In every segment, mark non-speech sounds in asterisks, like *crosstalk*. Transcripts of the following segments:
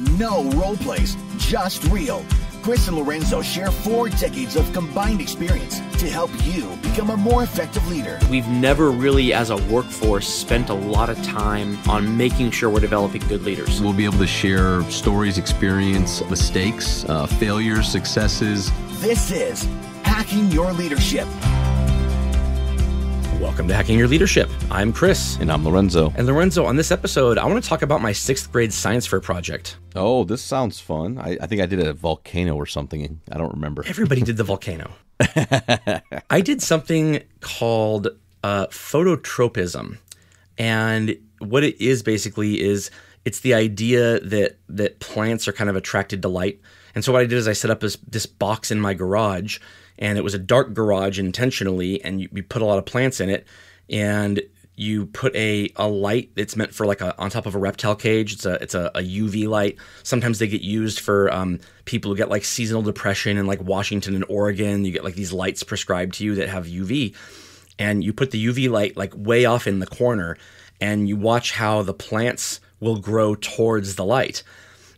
No role plays, just real. Chris and Lorenzo share four decades of combined experience to help you become a more effective leader. We've never really, as a workforce, spent a lot of time on making sure we're developing good leaders. We'll be able to share stories, experience, mistakes, uh, failures, successes. This is Hacking Your Leadership. Welcome to Hacking Your Leadership. I'm Chris. And I'm Lorenzo. And Lorenzo, on this episode, I want to talk about my sixth grade science fair project. Oh, this sounds fun. I, I think I did a volcano or something. I don't remember. Everybody did the *laughs* volcano. I did something called uh, phototropism. And what it is basically is it's the idea that that plants are kind of attracted to light. And so what I did is I set up this this box in my garage and it was a dark garage intentionally, and you, you put a lot of plants in it, and you put a, a light that's meant for like a on top of a reptile cage. It's a it's a, a UV light. Sometimes they get used for um, people who get like seasonal depression in like Washington and Oregon. You get like these lights prescribed to you that have UV, and you put the UV light like way off in the corner, and you watch how the plants will grow towards the light.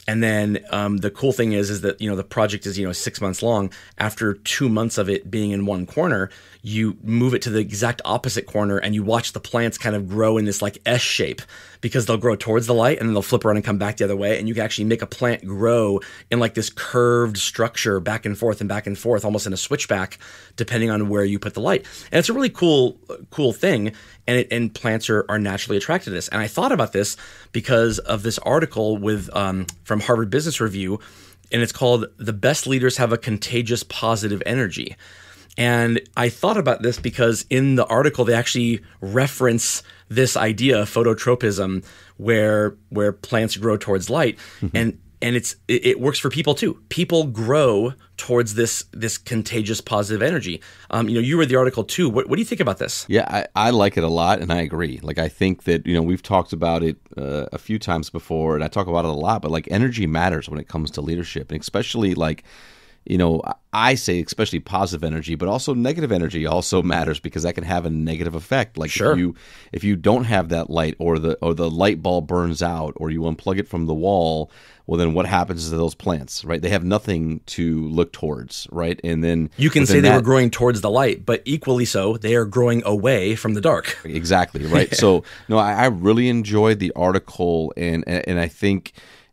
And then um, the cool thing is, is that you know the project is you know six months long. After two months of it being in one corner, you move it to the exact opposite corner and you watch the plants kind of grow in this like S shape because they'll grow towards the light and then they'll flip around and come back the other way. And you can actually make a plant grow in like this curved structure back and forth and back and forth, almost in a switchback, depending on where you put the light. And it's a really cool, cool thing. And, it, and plants are, are naturally attracted to this. And I thought about this because of this article with um, from Harvard Business Review, and it's called "The Best Leaders Have a Contagious Positive Energy." And I thought about this because in the article they actually reference this idea, of phototropism, where where plants grow towards light, mm-hmm. and and it's it, it, works for people too. People grow towards this this contagious positive energy. Um, you know, you read the article too. What, what do you think about this? Yeah, I, I like it a lot, and I agree. Like, I think that you know we've talked about it uh, a few times before, and I talk about it a lot. But like, energy matters when it comes to leadership, and especially like you know, I say especially positive energy, but also negative energy also *laughs* matters because that can have a negative effect. Like sure. if you if you don't have that light or the or the light bulb burns out or you unplug it from the wall, well then what happens to those plants, right? They have nothing to look towards, right? And then you can say they that, were growing towards the light, but equally so, they are growing away from the dark. *laughs* Exactly, right? so no, I, I really enjoyed the article and and I think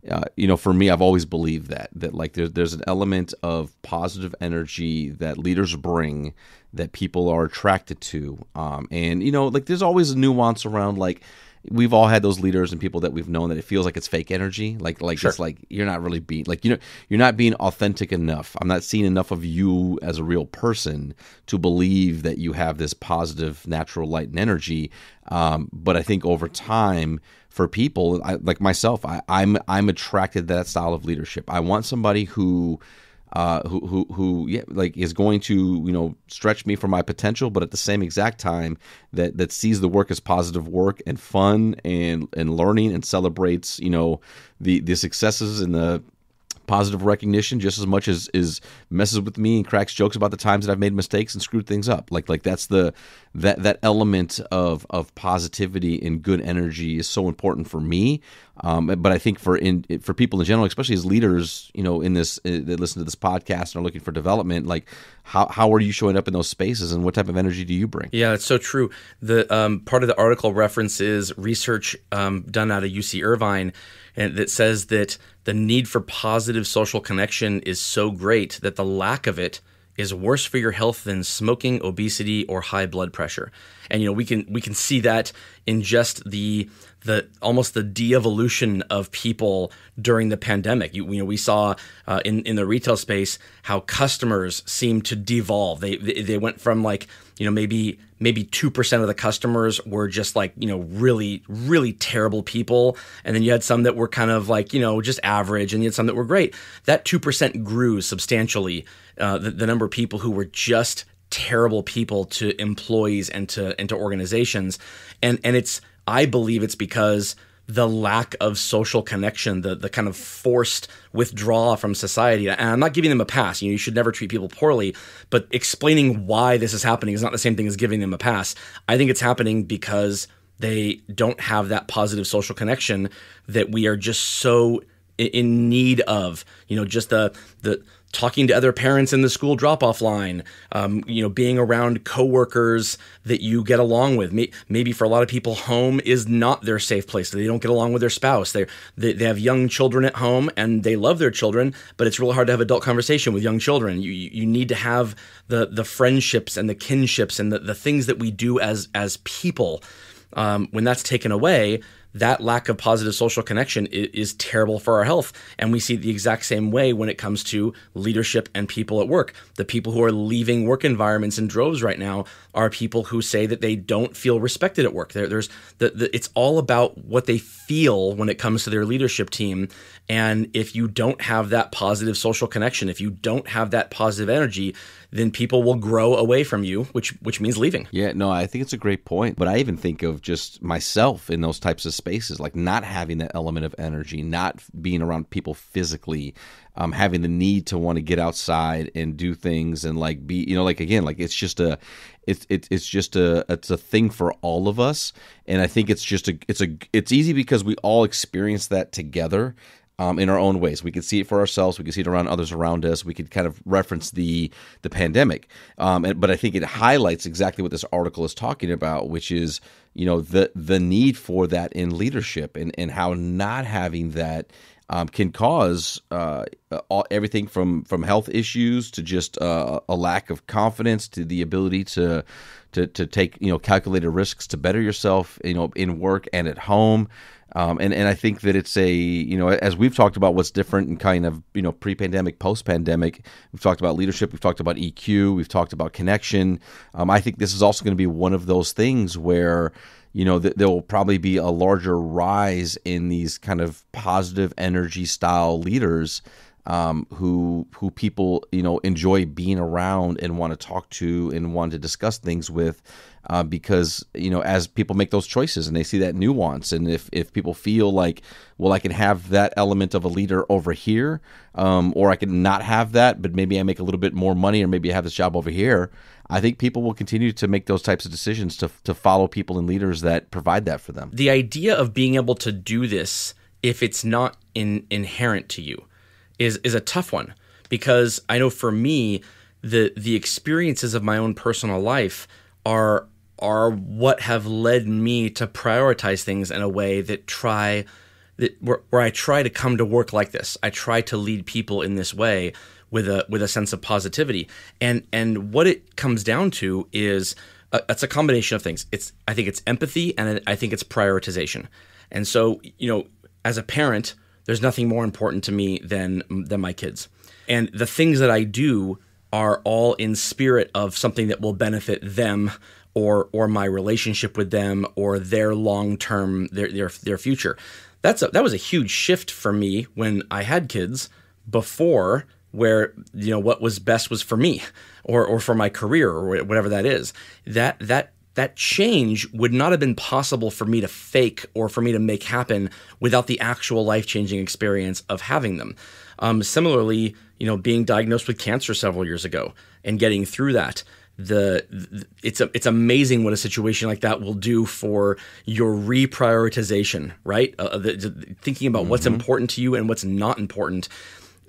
uh, you know, for me, I've always believed that that like there's there's an element of positive energy that leaders bring that people are attracted to, um, and you know, like there's always a nuance around like we've all had those leaders and people that we've known that it feels like it's fake energy like like sure. it's like you're not really being like you know you're not being authentic enough i'm not seeing enough of you as a real person to believe that you have this positive natural light and energy um, but i think over time for people I, like myself I, I'm I'm attracted to that style of leadership. I want somebody who uh, who who who yeah, like is going to you know stretch me for my potential, but at the same exact time that that sees the work as positive work and fun and and learning and celebrates you know the the successes and the positive recognition just as much as is messes with me and cracks jokes about the times that I've made mistakes and screwed things up. Like like that's the that that element of of positivity and good energy is so important for me. Um, but I think for in for people in general, especially as leaders, you know, in this uh, that listen to this podcast and are looking for development, like how how are you showing up in those spaces and what type of energy do you bring? Yeah, it's so true. The um, part of the article references research um, done out of UC Irvine and that says that the need for positive social connection is so great that the lack of it is worse for your health than smoking, obesity, or high blood pressure. And you know we can we can see that in just the the almost the de-evolution of people during the pandemic. You, you know, we saw uh, in in the retail space how customers seemed to devolve. They they went from like you know maybe maybe 2% of the customers were just like you know really really terrible people. And then you had some that were kind of like you know just average and you had some that were great. That 2% grew substantially uh, the, the number of people who were just terrible people to employees and to and to organizations. And and it's I believe it's because the lack of social connection, the the kind of forced withdrawal from society. And I'm not giving them a pass. You know, you should never treat people poorly, but explaining why this is happening is not the same thing as giving them a pass. I think it's happening because they don't have that positive social connection that we are just so in need of. You know, just the the talking to other parents in the school drop-off line, um, you know, being around coworkers that you get along with. Maybe for a lot of people, home is not their safe place. They don't get along with their spouse. They they have young children at home and they love their children, but it's really hard to have adult conversation with young children. You you need to have the the friendships and the kinships and the, the things that we do as as people. Um, when that's taken away, that lack of positive social connection is, is, terrible for our health. And we see the exact same way when it comes to leadership and people at work. The people who are leaving work environments in droves right now are people who say that they don't feel respected at work. There, there's the, the, it's all about what they feel when it comes to their leadership team. And if you don't have that positive social connection, if you don't have that positive energy, then people will grow away from you, which which means leaving. Yeah, no, I think it's a great point. But I even think of just myself in those types of spaces, like not having that element of energy, not being around people physically, um, having the need to want to get outside and do things and like be, you know, like again, like it's just a, it's it's it's just a it's a thing for all of us, and I think it's just a it's a it's easy because we all experience that together um, in our own ways. We can see it for ourselves. We can see it around others around us. We could kind of reference the the pandemic. Um, and, but I think it highlights exactly what this article is talking about, which is you know the the need for that in leadership and and how not having that. Um, can cause uh, all, everything from from health issues to just uh, a lack of confidence to the ability to to to take you know calculated risks to better yourself you know in work and at home um, and and I think that it's a you know as we've talked about what's different and kind of you know pre-pandemic, post-pandemic. We've talked about leadership. We've talked about EQ. We've talked about connection. Um, I think this is also going to be one of those things where you know th- there will probably be a larger rise in these kind of positive energy style leaders um, who who people you know enjoy being around and want to talk to and want to discuss things with uh, because you know as people make those choices and they see that nuance and if, if people feel like well i can have that element of a leader over here um, or i can not have that but maybe i make a little bit more money or maybe i have this job over here i think people will continue to make those types of decisions to, to follow people and leaders that provide that for them. The idea of being able to do this if it's not in, inherent to you is is a tough one because i know for me the the experiences of my own personal life are are what have led me to prioritize things in a way that try that where, where I try to come to work like this. I try to lead people in this way with a with a sense of positivity. And and what it comes down to is uh, it's a combination of things. It's I think it's empathy and I think it's prioritization. And so, you know, as a parent, there's nothing more important to me than than my kids. And the things that I do are all in spirit of something that will benefit them or or my relationship with them or their long term their their their future. That's a, that was a huge shift for me when I had kids before where you know what was best was for me or or for my career or whatever that is. That that that change would not have been possible for me to fake or for me to make happen without the actual life changing experience of having them. Um, similarly, you know, being diagnosed with cancer several years ago and getting through that the, the it's a, it's amazing what a situation like that will do for your reprioritization, right? Uh, the, the, thinking about mm-hmm. what's important to you and what's not important.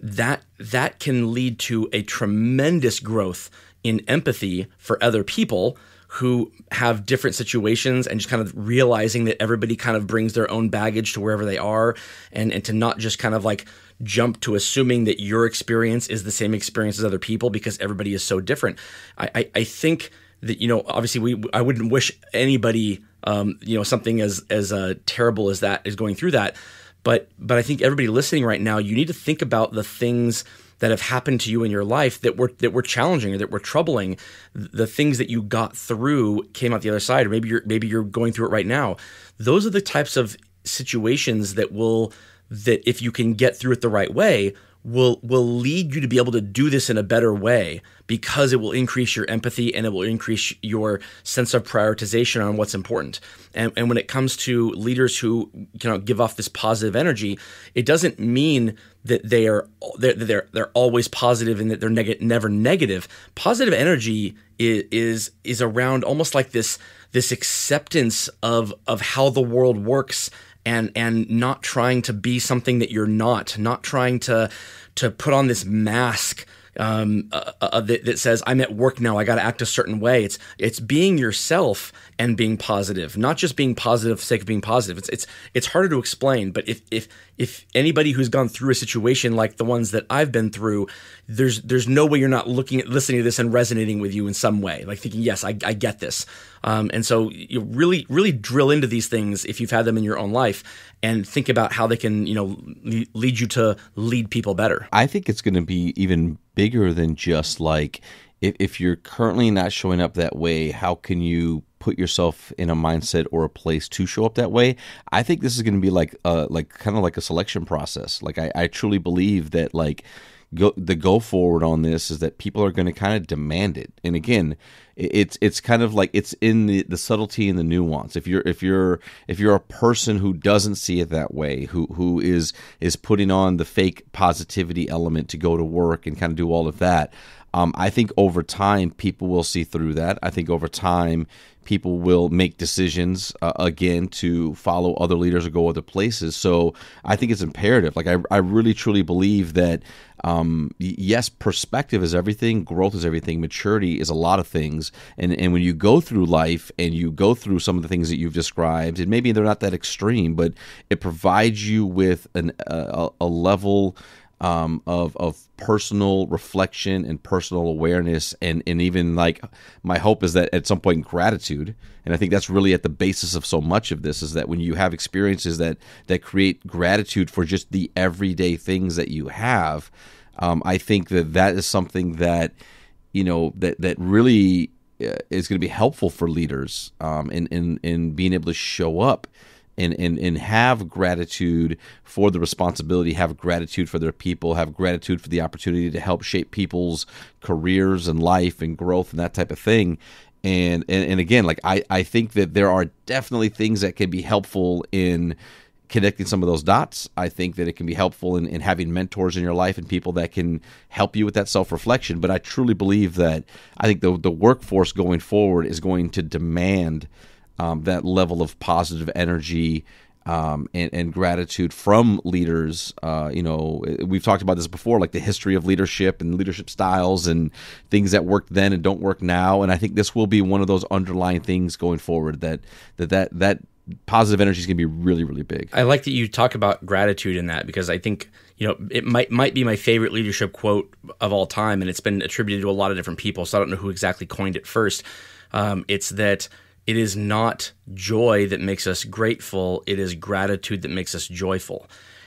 That that can lead to a tremendous growth in empathy for other people who have different situations and just kind of realizing that everybody kind of brings their own baggage to wherever they are and and to not just kind of like jump to assuming that your experience is the same experience as other people because everybody is so different. I, I, I think that you know obviously we I wouldn't wish anybody um, you know something as as uh, terrible as that is going through that, but but I think everybody listening right now you need to think about the things that have happened to you in your life that were that were challenging or that were troubling. The things that you got through came out the other side or maybe you're maybe you're going through it right now. Those are the types of situations that will that if you can get through it the right way will will lead you to be able to do this in a better way because it will increase your empathy and it will increase your sense of prioritization on what's important. And, and when it comes to leaders who you know give off this positive energy, it doesn't mean that they are they're they're, they're always positive and that they're neg- never negative. Positive energy is, is is around almost like this this acceptance of of how the world works and and not trying to be something that you're not, not trying to to put on this mask um, uh, uh, that, that, says I'm at work now. I got to act a certain way. It's it's being yourself and being positive, not just being positive for the sake of being positive. It's it's it's harder to explain. But if if if anybody who's gone through a situation like the ones that I've been through, there's there's no way you're not looking at listening to this and resonating with you in some way, like thinking, yes, I, I get this. Um, and so you really really drill into these things if you've had them in your own life and think about how they can you know lead you to lead people better. I think it's going to be even bigger than just like if, if you're currently not showing up that way, how can you put yourself in a mindset or a place to show up that way? I think this is going to be like uh like kind of like a selection process. Like I, I truly believe that like go the go forward on this is that people are going to kind of demand it. And again, it's it's kind of like it's in the, the subtlety and the nuance. If you're if you're if you're a person who doesn't see it that way, who who is is putting on the fake positivity element to go to work and kind of do all of that, um, I think over time people will see through that. I think over time people will make decisions uh, again to follow other leaders or go other places. So I think it's imperative. Like I, I really truly believe that um, yes, perspective is everything, growth is everything, maturity is a lot of things. And and when you go through life and you go through some of the things that you've described, and maybe they're not that extreme, but it provides you with an, a, a level um, of of personal reflection and personal awareness, and and even like my hope is that at some point gratitude, and I think that's really at the basis of so much of this is that when you have experiences that that create gratitude for just the everyday things that you have, um, I think that that is something that you know that that really uh, is going to be helpful for leaders um, in, in in being able to show up and, and, and have gratitude for the responsibility, have gratitude for their people, have gratitude for the opportunity to help shape people's careers and life and growth and that type of thing. And, and, and again, like I, I think that there are definitely things that can be helpful in connecting some of those dots. I think that it can be helpful in, in having mentors in your life and people that can help you with that self reflection. But I truly believe that I think the the workforce going forward is going to demand um, that level of positive energy um, and, and, gratitude from leaders. Uh, you know, we've talked about this before, like the history of leadership and leadership styles and things that worked then and don't work now. And I think this will be one of those underlying things going forward that that that that positive energy is going to be really really big. I like that you talk about gratitude in that because I think you know it might might be my favorite leadership quote of all time, and it's been attributed to a lot of different people. So I don't know who exactly coined it first. Um, it's that it is not joy that makes us grateful, it is gratitude that makes us joyful.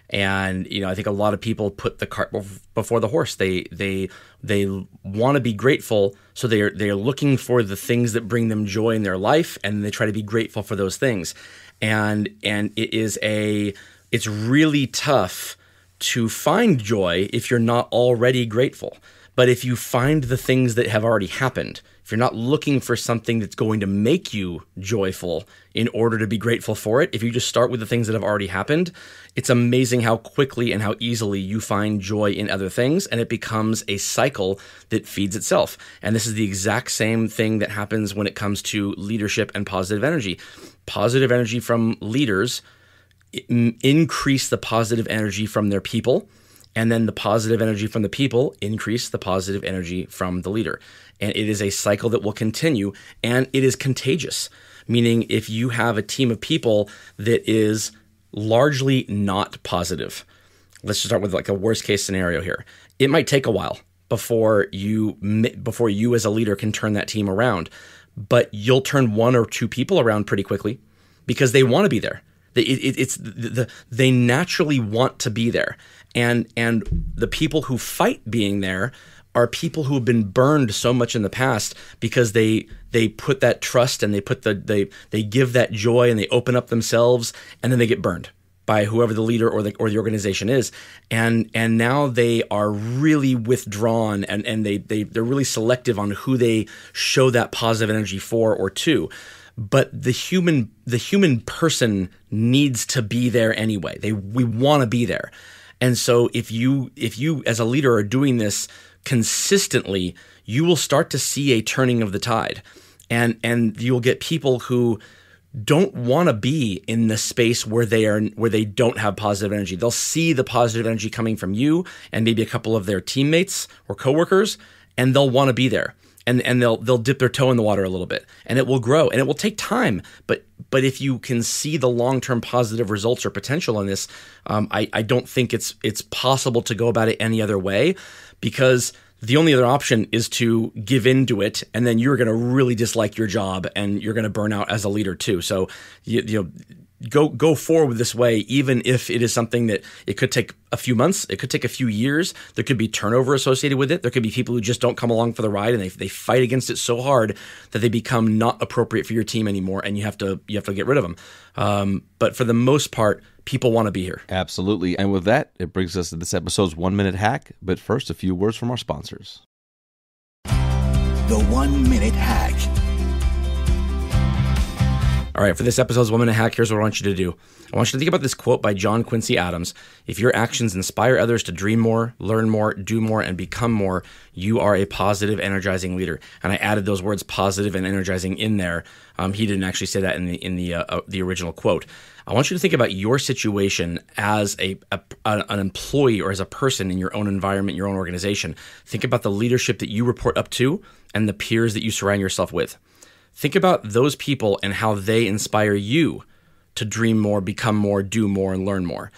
And you know, I think a lot of people put the cart before the horse. They they they want to be grateful, so they're they're looking for the things that bring them joy in their life, and they try to be grateful for those things. And and it is a it's really tough to find joy if you're not already grateful. But if you find the things that have already happened, if you're not looking for something that's going to make you joyful in order to be grateful for it, if you just start with the things that have already happened, it's amazing how quickly and how easily you find joy in other things, and it becomes a cycle that feeds itself. And this is the exact same thing that happens when it comes to leadership and positive energy. Positive energy from leaders increase the positive energy from their people and then the positive energy from the people increase the positive energy from the leader. And it is a cycle that will continue and it is contagious. Meaning if you have a team of people that is largely not positive let's just start with like a worst case scenario here. It might take a while before you before you as a leader can turn that team around but you'll turn one or two people around pretty quickly because they want to be there it's the, the, they naturally want to be there. And and the people who fight being there are people who have been burned so much in the past because they they put that trust and they put the they they give that joy and they open up themselves and then they get burned by whoever the leader or the or the organization is. And and now they are really withdrawn and and they they they're really selective on who they show that positive energy for or to but the human the human person needs to be there anyway they we want to be there and so if you if you as a leader are doing this consistently, you will start to see a turning of the tide. And and you'll get people who don't want to be in the space where they are where they don't have positive energy. They'll see the positive energy coming from you and maybe a couple of their teammates or coworkers and they'll want to be there. And and they'll they'll dip their toe in the water a little bit and it will grow and it will take time. But but if you can see the long-term positive results or potential in this, um, I, I don't think it's it's possible to go about it any other way because the only other option is to give into it and then you're going to really dislike your job and you're going to burn out as a leader too so you, you know go go forward this way even if it is something that it could take a few months it could take a few years there could be turnover associated with it there could be people who just don't come along for the ride and they, they fight against it so hard that they become not appropriate for your team anymore and you have to you have to get rid of them um, but for the most part people want to be here. Absolutely. And with that, it brings us to this episode's one minute hack. But first, a few words from our sponsors. The one minute hack. All right, for this episode's one minute hack, here's what I want you to do. I want you to think about this quote by John Quincy Adams. If your actions inspire others to dream more, learn more, do more, and become more, you are a positive, energizing leader. And I added those words "positive" and "energizing" in there. Um, he didn't actually say that in the in the uh, uh, the original quote. I want you to think about your situation as a, a, an employee or as a person in your own environment, your own organization. Think about the leadership that you report up to and the peers that you surround yourself with. Think about those people and how they inspire you to dream more, become more, do more, and learn more.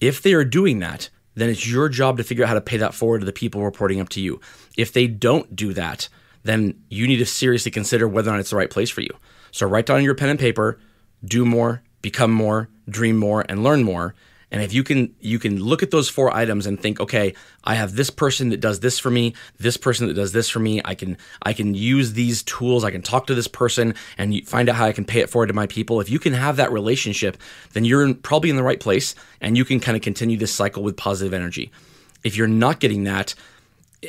If they are doing that, then it's your job to figure out how to pay that forward to the people reporting up to you. If they don't do that, then you need to seriously consider whether or not it's the right place for you. So write down your pen and paper, do more, become more, dream more, and learn more. And if you can you can look at those four items and think, okay, I have this person that does this for me, this person that does this for me. I can I can use these tools. I can talk to this person and find out how I can pay it forward to my people. If you can have that relationship, then you're probably in the right place and you can kind of continue this cycle with positive energy. If you're not getting that,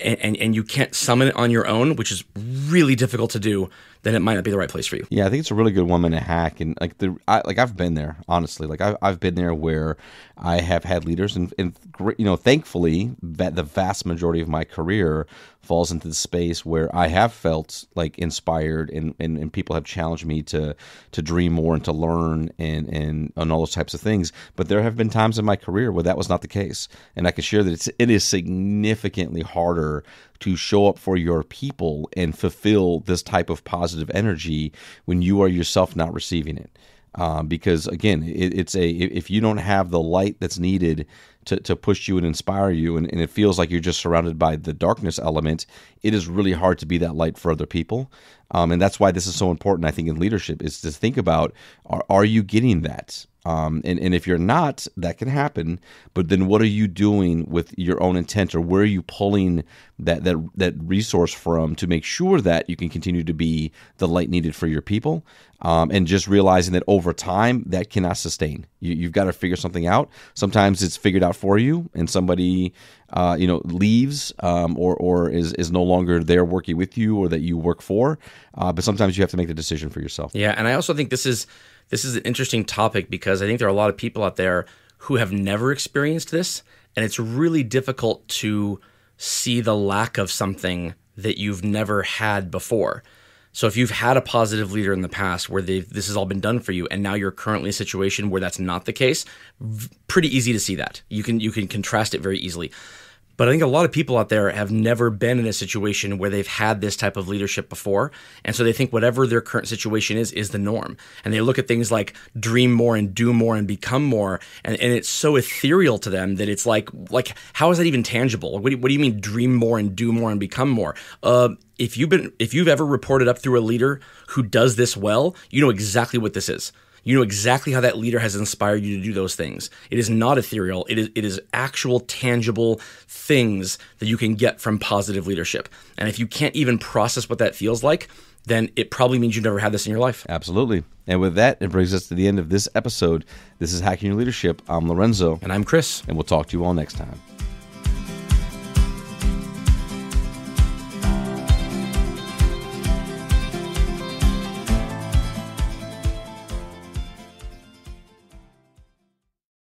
and, and, and you can't summon it on your own, which is really difficult to do, then it might not be the right place for you. Yeah, I think it's a really good one minute hack, and like the I, like I've been there honestly. Like I've I've been there where I have had leaders, and and you know, thankfully, that the vast majority of my career falls into the space where I have felt like inspired, and, and, and people have challenged me to to dream more and to learn and and and all those types of things. But there have been times in my career where that was not the case, and I can share that it's it is significantly harder to show up for your people and fulfill this type of positive energy when you are yourself not receiving it. Uh, because again, it, it's a if you don't have the light that's needed to, to push you and inspire you, and, and it feels like you're just surrounded by the darkness element, it is really hard to be that light for other people. Um, and that's why this is so important, I think, in leadership is to think about are, are you getting that? Um, and, and if you're not, that can happen. But then what are you doing with your own intent or where are you pulling that, that, that resource from to make sure that you can continue to be the light needed for your people? Um, and just realizing that over time, that cannot sustain. You, you've got to figure something out. Sometimes it's figured out for you and somebody uh, you know leaves um, or or is is no longer there working with you or that you work for. Uh, but sometimes you have to make the decision for yourself. Yeah, and I also think this is this is an interesting topic because I think there are a lot of people out there who have never experienced this, and it's really difficult to see the lack of something that you've never had before. So if you've had a positive leader in the past where this has all been done for you, and now you're currently in a situation where that's not the case, pretty easy to see that. You can you can contrast it very easily. But I think a lot of people out there have never been in a situation where they've had this type of leadership before. And so they think whatever their current situation is, is the norm. And they look at things like dream more and do more and become more. And, and it's so ethereal to them that it's like, like, how is that even tangible? What do, you, what do you mean dream more and do more and become more? Uh, if you've been, if you've ever reported up through a leader who does this well, you know exactly what this is. You know exactly how that leader has inspired you to do those things. It is not ethereal. It is it is actual tangible things that you can get from positive leadership. And if you can't even process what that feels like, then it probably means you've never had this in your life. Absolutely. And with that, it brings us to the end of this episode. This is Hacking Your Leadership. I'm Lorenzo. And I'm Chris. And we'll talk to you all next time.